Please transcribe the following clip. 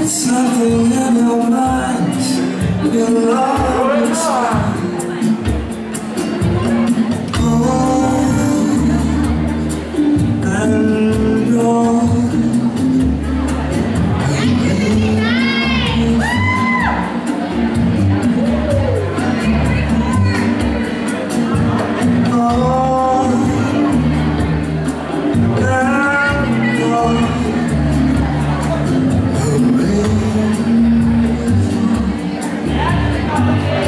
It's in your Yeah.